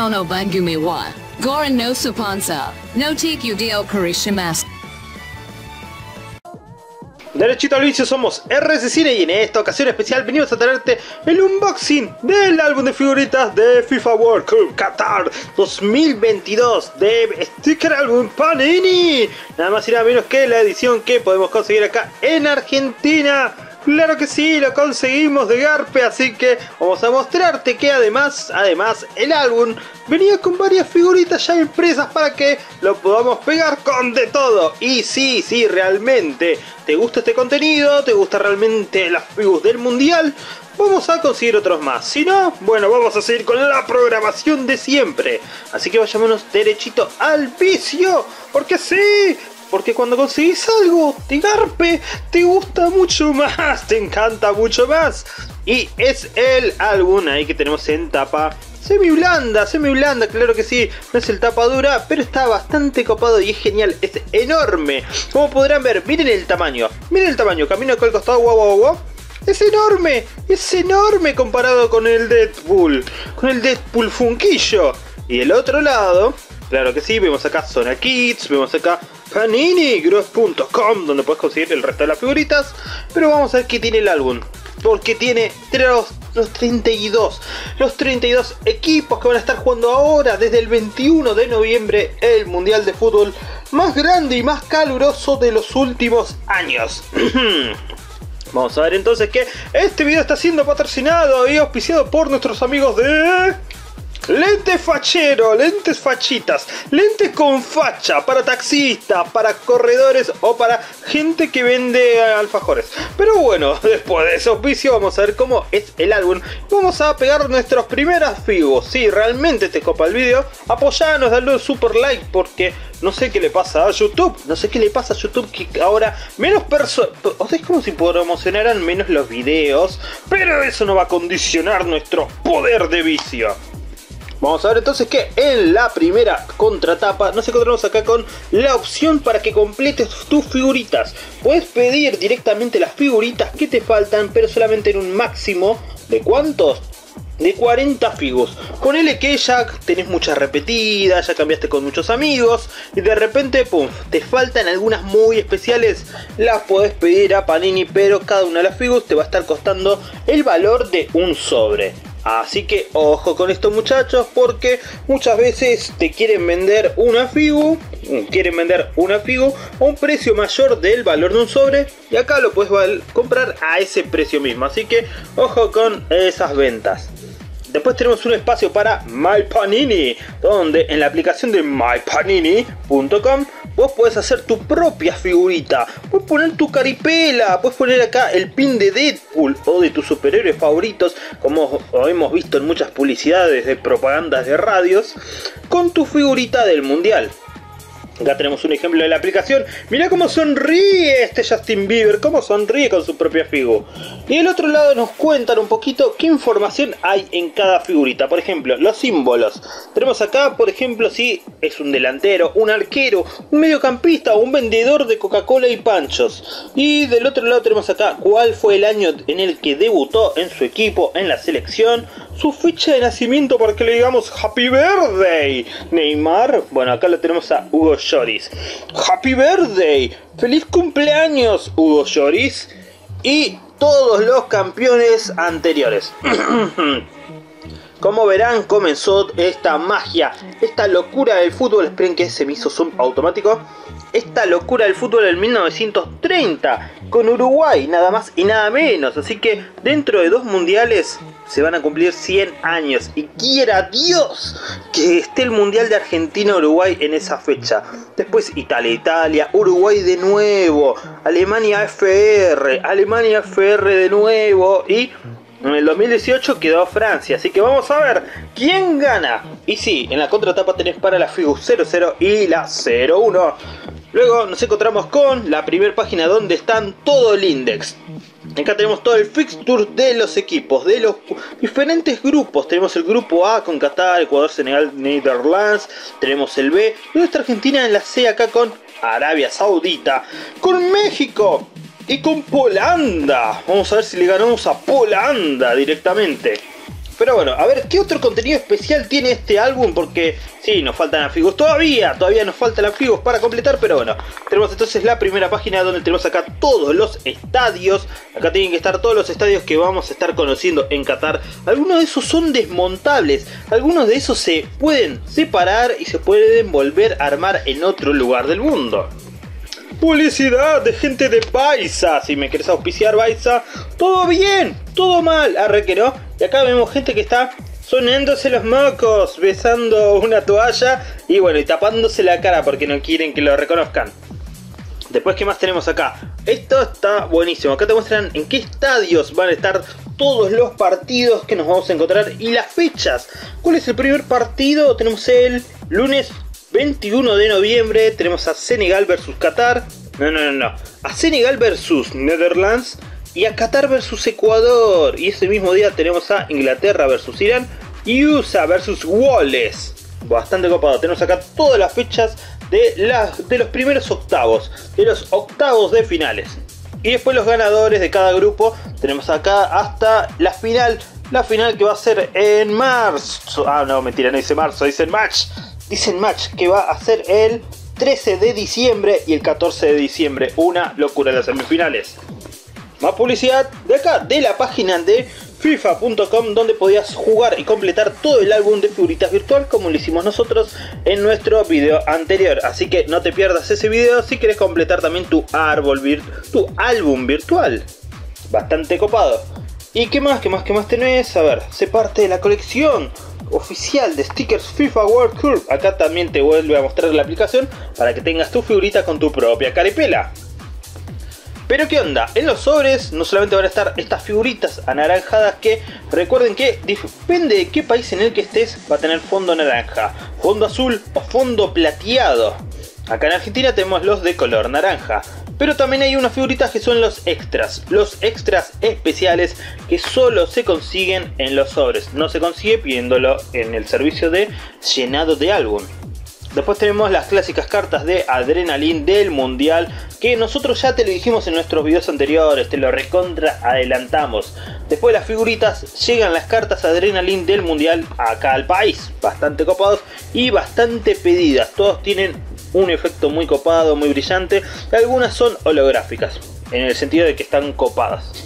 Tono Bangumi wa Goran no Supansa. No Tiku Dio Karishimasu. Derechito al somos RS Cine y en esta ocasión especial venimos a traerte el unboxing del álbum de figuritas de FIFA World Cup Qatar 2022 de Sticker Album Panini. Nada más y nada menos que la edición que podemos conseguir acá en Argentina. Claro que sí, lo conseguimos de Garpe, así que vamos a mostrarte que además, además, el álbum venía con varias figuritas ya impresas para que lo podamos pegar con de todo. Y sí, sí, realmente, ¿te gusta este contenido? ¿Te gusta realmente las figuras del mundial? Vamos a conseguir otros más. Si no, bueno, vamos a seguir con la programación de siempre. Así que vayámonos derechito al vicio. Porque sí, porque cuando conseguís algo te garpe, te gusta mucho más, te encanta mucho más. Y es el álbum ahí que tenemos en tapa semi blanda, semi blanda, claro que sí, no es el tapa dura, pero está bastante copado y es genial, es enorme. Como podrán ver, miren el tamaño, miren el tamaño, camino acá al costado, guau, guau, guau. Es enorme, es enorme comparado con el Deadpool, con el Deadpool Funquillo. Y el otro lado, claro que sí, vemos acá Zona Kids, vemos acá paninigross.com donde puedes conseguir el resto de las figuritas. Pero vamos a ver qué tiene el álbum. Porque tiene los, los 32. Los 32 equipos que van a estar jugando ahora desde el 21 de noviembre el Mundial de Fútbol más grande y más caluroso de los últimos años. Vamos a ver entonces que este video está siendo patrocinado y auspiciado por nuestros amigos de... Lentes fachero, lentes fachitas, lentes con facha para taxistas, para corredores o para gente que vende alfajores. Pero bueno, después de ese auspicio vamos a ver cómo es el álbum. Vamos a pegar nuestras primeras figos. Si realmente te copa el video, apoyanos, dale un super like porque no sé qué le pasa a YouTube. No sé qué le pasa a YouTube que ahora menos personas... O sea, es como si promocionaran menos los videos. Pero eso no va a condicionar nuestro poder de vicio. Vamos a ver entonces que en la primera contratapa nos encontramos acá con la opción para que completes tus figuritas. Puedes pedir directamente las figuritas que te faltan, pero solamente en un máximo de cuántos? de 40 figos. Ponele que ya tenés muchas repetidas, ya cambiaste con muchos amigos y de repente, pum, te faltan algunas muy especiales, las podés pedir a Panini, pero cada una de las figos te va a estar costando el valor de un sobre. Así que ojo con esto muchachos porque muchas veces te quieren vender una figu, quieren vender una figu a un precio mayor del valor de un sobre y acá lo puedes comprar a ese precio mismo. Así que ojo con esas ventas. Después tenemos un espacio para MyPanini, donde en la aplicación de mypanini.com vos podés hacer tu propia figurita. Puedes poner tu caripela, puedes poner acá el pin de Deadpool o de tus superhéroes favoritos, como hemos visto en muchas publicidades de propagandas de radios, con tu figurita del mundial. Acá tenemos un ejemplo de la aplicación. Mira cómo sonríe este Justin Bieber, cómo sonríe con su propia figu. Y el otro lado nos cuentan un poquito qué información hay en cada figurita. Por ejemplo, los símbolos. Tenemos acá, por ejemplo, si es un delantero, un arquero, un mediocampista o un vendedor de Coca-Cola y panchos. Y del otro lado tenemos acá cuál fue el año en el que debutó en su equipo, en la selección, su fecha de nacimiento para que le digamos Happy Birthday. Neymar, bueno, acá lo tenemos a Hugo Lloris. Happy Birthday, feliz cumpleaños Hugo Lloris y todos los campeones anteriores. Como verán, comenzó esta magia, esta locura del fútbol. Esperen que se me hizo zoom automático esta locura del fútbol en 1930 con Uruguay, nada más y nada menos. Así que dentro de dos mundiales se van a cumplir 100 años y quiera Dios que esté el mundial de Argentina-Uruguay en esa fecha. Después Italia-Italia, Uruguay de nuevo, Alemania-FR, Alemania-FR de nuevo y en el 2018 quedó Francia, así que vamos a ver quién gana. Y sí, en la contratapa tenés para la FIGU 00 y la 01. Luego nos encontramos con la primera página donde están todo el index. Acá tenemos todo el fixture de los equipos, de los diferentes grupos. Tenemos el grupo A con Qatar, Ecuador, Senegal, Netherlands. Tenemos el B. Y nuestra Argentina en la C acá con Arabia Saudita. Con México y con Polanda. Vamos a ver si le ganamos a Polanda directamente. Pero bueno, a ver, ¿qué otro contenido especial tiene este álbum? Porque sí, nos faltan afigos todavía, todavía nos faltan afigos para completar, pero bueno, tenemos entonces la primera página donde tenemos acá todos los estadios. Acá tienen que estar todos los estadios que vamos a estar conociendo en Qatar. Algunos de esos son desmontables, algunos de esos se pueden separar y se pueden volver a armar en otro lugar del mundo. Publicidad de gente de Baiza. Si me querés auspiciar Baiza, todo bien, todo mal. Arre que no. Y acá vemos gente que está sonándose los mocos, besando una toalla y bueno, y tapándose la cara porque no quieren que lo reconozcan. Después, ¿qué más tenemos acá? Esto está buenísimo. Acá te muestran en qué estadios van a estar todos los partidos que nos vamos a encontrar y las fechas. ¿Cuál es el primer partido? Tenemos el lunes 21 de noviembre. Tenemos a Senegal versus Qatar. No, no, no, no. A Senegal versus Netherlands y a Qatar versus Ecuador. Y ese mismo día tenemos a Inglaterra versus Irán y USA versus Wales. Bastante copado. Tenemos acá todas las fechas de, de los primeros octavos, de los octavos de finales. Y después los ganadores de cada grupo. Tenemos acá hasta la final. La final que va a ser en marzo. Ah, no, mentira, no dice marzo, dice match. Dice match que va a ser el 13 de diciembre y el 14 de diciembre. Una locura las semifinales. Más publicidad de acá, de la página de FIFA.com donde podías jugar y completar todo el álbum de figuritas virtual como lo hicimos nosotros en nuestro video anterior. Así que no te pierdas ese video si quieres completar también tu árbol tu álbum virtual. Bastante copado. ¿Y qué más? ¿Qué más? ¿Qué más tenés? A ver, se parte de la colección oficial de stickers FIFA World Cup. Acá también te vuelve a mostrar la aplicación para que tengas tu figurita con tu propia caripela. Pero ¿qué onda? En los sobres no solamente van a estar estas figuritas anaranjadas que recuerden que depende de qué país en el que estés va a tener fondo naranja, fondo azul o fondo plateado. Acá en Argentina tenemos los de color naranja. Pero también hay unas figuritas que son los extras. Los extras especiales que solo se consiguen en los sobres. No se consigue pidiéndolo en el servicio de llenado de álbum. Después tenemos las clásicas cartas de Adrenaline del Mundial, que nosotros ya te lo dijimos en nuestros videos anteriores, te lo recontra adelantamos. Después de las figuritas llegan las cartas Adrenaline del Mundial acá al país, bastante copados y bastante pedidas. Todos tienen un efecto muy copado, muy brillante, y algunas son holográficas, en el sentido de que están copadas.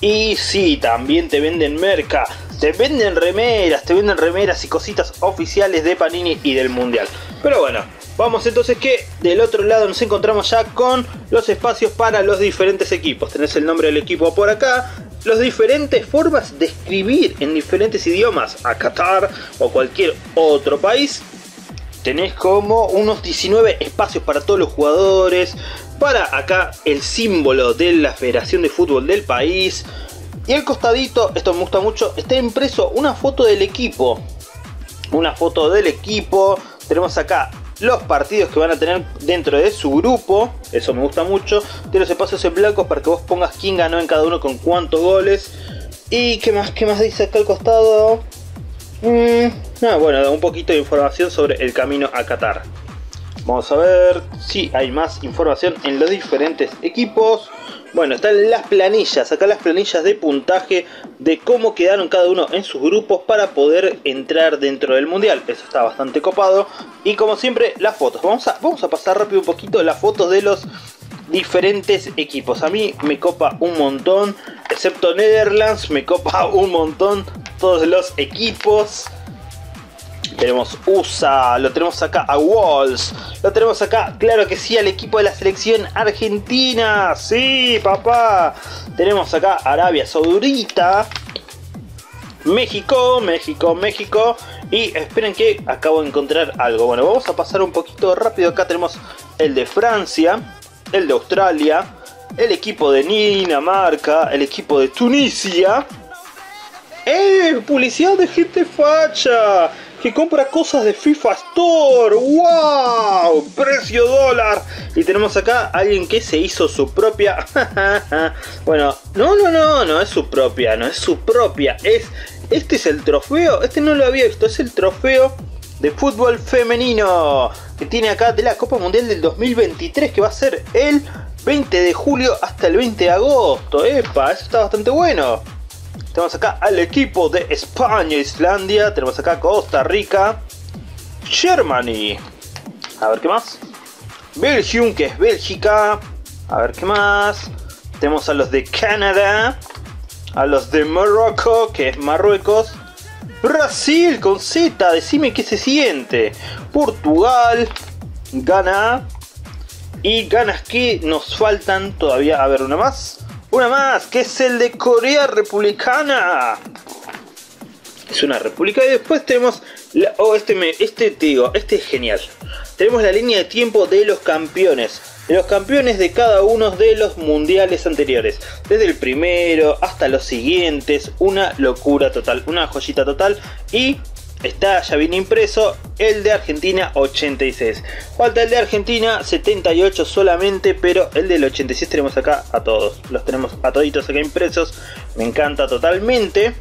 Y sí, también te venden merca te venden remeras, te venden remeras y cositas oficiales de Panini y del Mundial. Pero bueno, vamos entonces que del otro lado nos encontramos ya con los espacios para los diferentes equipos. Tenés el nombre del equipo por acá, las diferentes formas de escribir en diferentes idiomas a Qatar o cualquier otro país. Tenés como unos 19 espacios para todos los jugadores. Para acá el símbolo de la Federación de Fútbol del país y al costadito, esto me gusta mucho, está impreso una foto del equipo. Una foto del equipo. Tenemos acá los partidos que van a tener dentro de su grupo. Eso me gusta mucho. Tiene los espacios en blancos para que vos pongas quién ganó en cada uno con cuántos goles. Y qué más, qué más dice acá al costado. Mm, bueno, un poquito de información sobre el camino a Qatar. Vamos a ver si hay más información en los diferentes equipos. Bueno, están las planillas, acá las planillas de puntaje de cómo quedaron cada uno en sus grupos para poder entrar dentro del mundial. Eso está bastante copado. Y como siempre, las fotos. Vamos a, vamos a pasar rápido un poquito las fotos de los diferentes equipos. A mí me copa un montón, excepto Netherlands, me copa un montón todos los equipos. Tenemos USA, lo tenemos acá a Walls, lo tenemos acá, claro que sí, al equipo de la selección argentina. Sí, papá. Tenemos acá Arabia Saudita, México, México, México. Y esperen que acabo de encontrar algo. Bueno, vamos a pasar un poquito rápido. Acá tenemos el de Francia, el de Australia, el equipo de Dinamarca, el equipo de Tunisia. ¡Eh! Publicidad de gente facha que compra cosas de FIFA Store. ¡Wow! Precio dólar. Y tenemos acá a alguien que se hizo su propia. bueno, no, no, no, no es su propia, no es su propia. Es. Este es el trofeo. Este no lo había visto. Es el trofeo de fútbol femenino. Que tiene acá de la Copa Mundial del 2023. Que va a ser el 20 de julio hasta el 20 de agosto. Epa, eso está bastante bueno Tenemos acá al equipo de España, Islandia. Tenemos acá Costa Rica. Germany. A ver qué más. Belgium, que es Bélgica. A ver qué más. Tenemos a los de Canadá. A los de Morocco, que es Marruecos. Brasil con Z, decime qué se siente. Portugal, Ghana. Y ganas que nos faltan todavía. A ver, una más. Una más, que es el de Corea Republicana. Es una república. Y después tenemos. oh, este, me, este te digo, este es genial. Tenemos la línea de tiempo de los campeones. De los campeones de cada uno de los mundiales anteriores. Desde el primero hasta los siguientes. Una locura total. Una joyita total. Y está ya bien impreso el de Argentina 86. Falta el de Argentina 78 solamente, pero el del 86 tenemos acá a todos. Los tenemos a toditos acá impresos. Me encanta totalmente.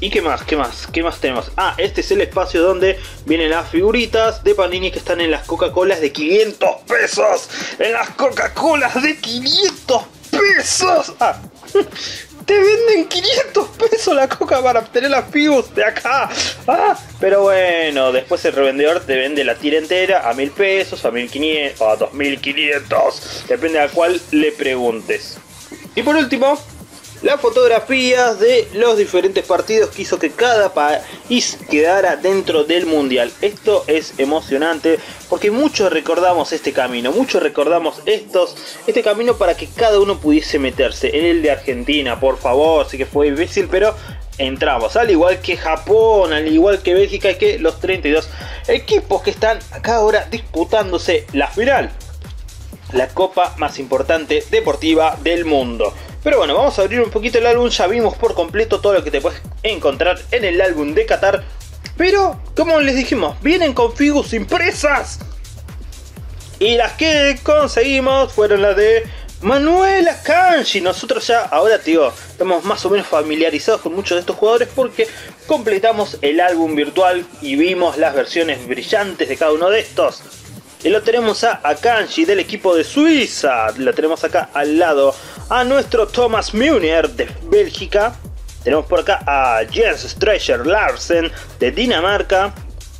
¿Y qué más? ¿Qué más? ¿Qué más tenemos? Ah, este es el espacio donde vienen las figuritas de Panini que están en las Coca-Colas de 500 pesos. En las Coca-Colas de 500 pesos. Ah, te venden 500 pesos la coca para obtener las figures de acá. Ah, pero bueno, después el revendedor te vende la tira entera a 1000 pesos, a 1500 o a 2500. Depende a cuál le preguntes. Y por último, las fotografías de los diferentes partidos que hizo que cada país quedara dentro del mundial. Esto es emocionante porque muchos recordamos este camino, muchos recordamos estos, este camino para que cada uno pudiese meterse. En el de Argentina, por favor, sé que fue difícil, pero entramos. Al igual que Japón, al igual que Bélgica y que los 32 equipos que están acá ahora disputándose la final. La copa más importante deportiva del mundo. Pero bueno, vamos a abrir un poquito el álbum. Ya vimos por completo todo lo que te puedes encontrar en el álbum de Qatar. Pero, como les dijimos, vienen con figuras impresas. Y las que conseguimos fueron las de Manuela Kanji. Nosotros ya, ahora tío, estamos más o menos familiarizados con muchos de estos jugadores porque completamos el álbum virtual y vimos las versiones brillantes de cada uno de estos. Y lo tenemos a Akanji del equipo de Suiza. Lo tenemos acá al lado a nuestro Thomas Müller de Bélgica. Tenemos por acá a Jens Streicher Larsen de Dinamarca.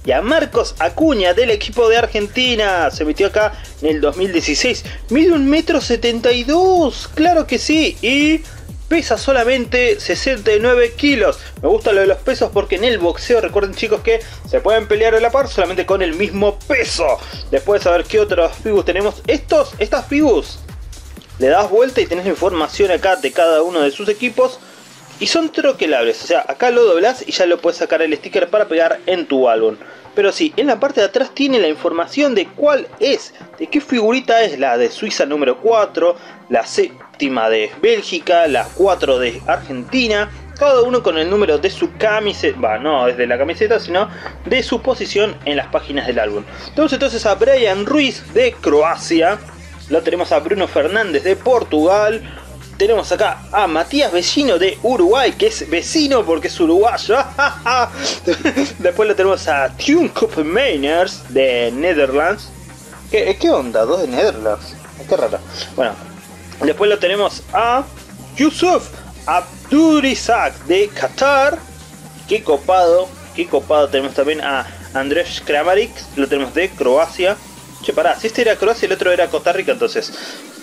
Y a Marcos Acuña del equipo de Argentina. Se metió acá en el 2016. Mide un metro 72. Claro que sí. Y pesa solamente 69 kilos. Me gusta lo de los pesos porque en el boxeo, recuerden chicos que se pueden pelear a la par solamente con el mismo peso. Después de saber qué otros fibus tenemos. Estos, estas fibus, le das vuelta y tenés información acá de cada uno de sus equipos. Y son troquelables, o sea, acá lo doblas y ya lo puedes sacar el sticker para pegar en tu álbum. Pero sí, en la parte de atrás tiene la información de cuál es, de qué figurita es la de Suiza número 4, la de Bélgica, la 4 de Argentina, cada uno con el número de su camiseta, no es de la camiseta, sino de su posición en las páginas del álbum. Tenemos entonces a Brian Ruiz de Croacia, lo tenemos a Bruno Fernández de Portugal, tenemos acá a Matías Vecino de Uruguay, que es vecino porque es uruguayo. Después lo tenemos a Tune Mainers de Netherlands. ¿Qué, ¿Qué, onda? ¿Dos de Netherlands? Qué raro. Bueno, después lo tenemos a Yusuf Abdurizak de Qatar. Qué copado, qué copado. Tenemos también a Andrés Kramaric, lo tenemos de Croacia. Che, pará, si este era Croacia y el otro era Costa Rica, entonces.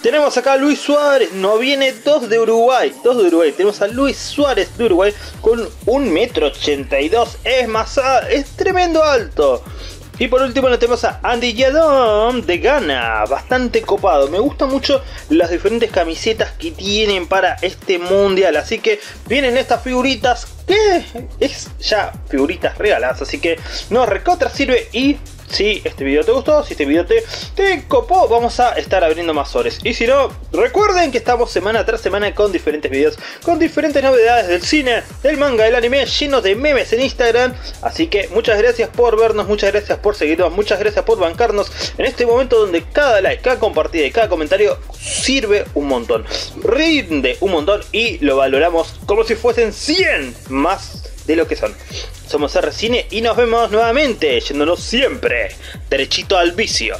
Tenemos acá a Luis Suárez, no viene dos de Uruguay, dos de Uruguay. Tenemos a Luis Suárez de Uruguay con un metro ochenta es más, es tremendo alto. Y por último lo tenemos a Andy Yadom de Ghana, bastante copado. Me gustan mucho las diferentes camisetas que tienen para este mundial. Así que vienen estas figuritas que es ya figuritas regaladas. Así que no recontra sirve y si este video te gustó, si este video te, te copó, vamos a estar abriendo más horas. Y si no, recuerden que estamos semana tras semana con diferentes videos, con diferentes novedades del cine, del manga, del anime, llenos de memes en Instagram. Así que muchas gracias por vernos, muchas gracias por seguirnos, muchas gracias por bancarnos en este momento donde cada like, cada compartida y cada comentario sirve un montón. Rinde un montón y lo valoramos como si fuesen 100 más de lo que son. Somos R Cine y nos vemos nuevamente, yéndonos siempre derechito al vicio.